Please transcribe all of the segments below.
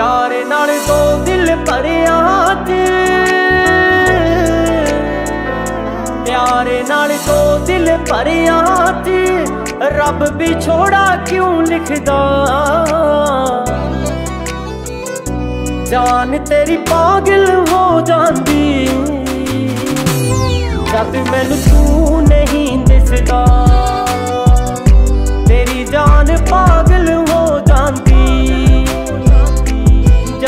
ਪਿਆਰੇ ਨਾਲ ਦੋ ਦਿਲ ਭਰਿਆ ਤੇ ਪਿਆਰੇ ਨਾਲ ਦੋ ਦਿਲ ਭਰਿਆ ਤੇ ਰੱਬ ਵੀ ਕਿਉਂ ਲਿਖਦਾ? ਜਾਨ ਤੇਰੀ ਪਾਗਲ ਹੋ ਜਾਂਦੀ। ਜਦ ਮੈਨੂੰ ਤੂੰ ਨਹੀਂ ਦਿਸਦਾ। ਤੇਰੀ ਜਾਨ ਪਾਗਲ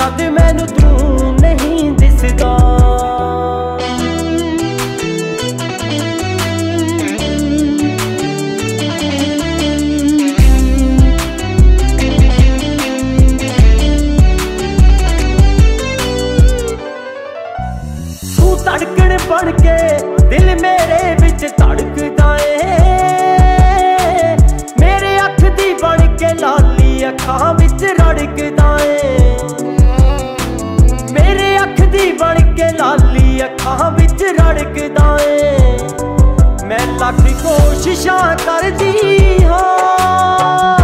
ਜਦ ਮੈਨੂੰ ਤੂੰ ਨਹੀਂ ਦਿਸਦਾ। ਤੂੰ ਧੜਕਣ ਬਣ ਕੇ ਦਿਲ ਮੇਰੇ ਵਿੱਚ ਧੜਕਦਾ ਏ। ਮੇਰੇ ਅੱਖ ਦੀ ਬਣ ਕੇ ਲਾਲੀ ਅੱਖਾਂ ਮੈਂ ਕੋਸ਼ਿਸ਼ਾਂ ਕਰਦੀ ਹਾਂ।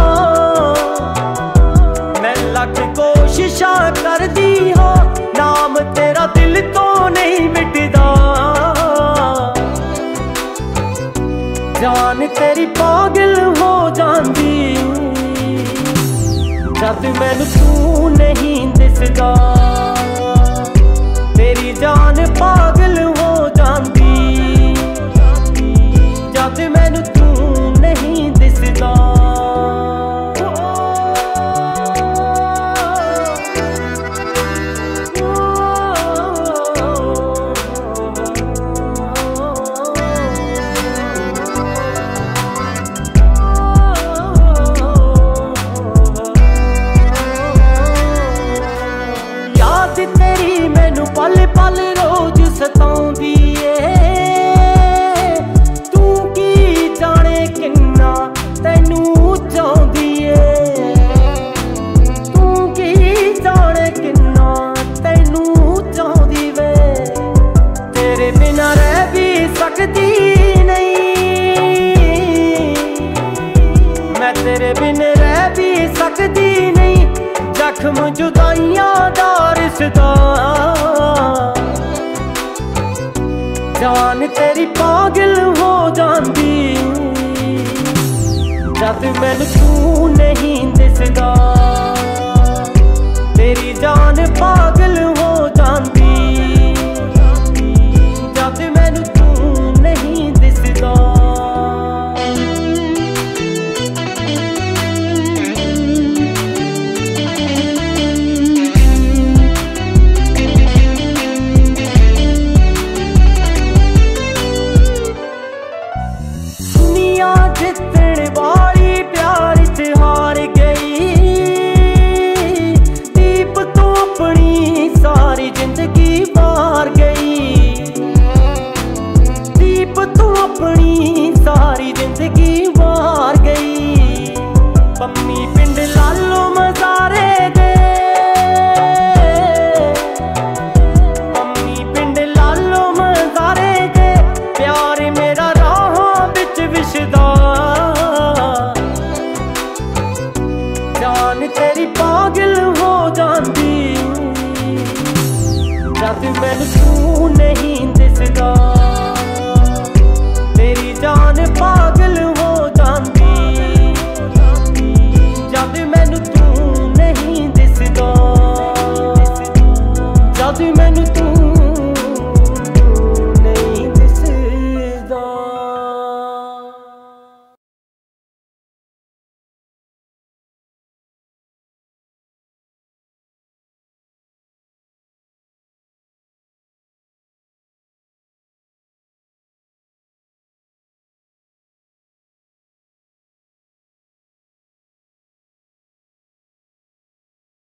ਪਲ ਰੋਜ਼ ਸਤਾਉਂਦੀ ਏ। ਤੂੰ ਕੀ ਜਾਣੇ ਕਿੰਨਾ ਤੈਨੂੰ ਚਾਹੁੰਦੀ ਏ। ਤੂੰ ਕੀ ਜਾਣੇ ਕਿੰਨਾ ਤੈਨੂੰ ਚਾਹੁੰਦੀ ਵੇ। ਤੇਰੇ ਬਿਨਾਂ ਰਹਿ ਵੀ ਸਕਦੀ ਨਹੀਂ। ਮੈਂ ਤੇਰੇ ਬਿਨ ਰਹਿ ਵੀ ਸਕਦੀ ਨਹੀਂ। ਜ਼ਖਮ ਜੁਦਾਈਆਂ ਦਾ ਰਿਸ਼ਤਾ ਤੇਰੀ ਪਾਗਲ ਹੋ ਜਾਂਦੀ। ਜਦ ਮੈਨੂੰ ਤੂੰ ਨਹੀਂ ਦਿਸਦਾ ਤੇਰੀ ਜਾਨ ਪਾਗਲ ਪਾਗਲ ਹੋ ਜਾਂਦੀ। ਜਦ ਮੈਨੂੰ ਤੂੰ ਨਹੀਂ ਦਿਸਦਾ, ਤੇਰੀ ਜਾਨ ਪਾਗਲ ਹੋ ਜਾਂਦੀ। ਜਦ ਮੈਨੂੰ ਤੂੰ ਨਹੀਂ ਦਿਸਦਾ, ਜਦ ਮੈਨੂੰ ਤੂੰ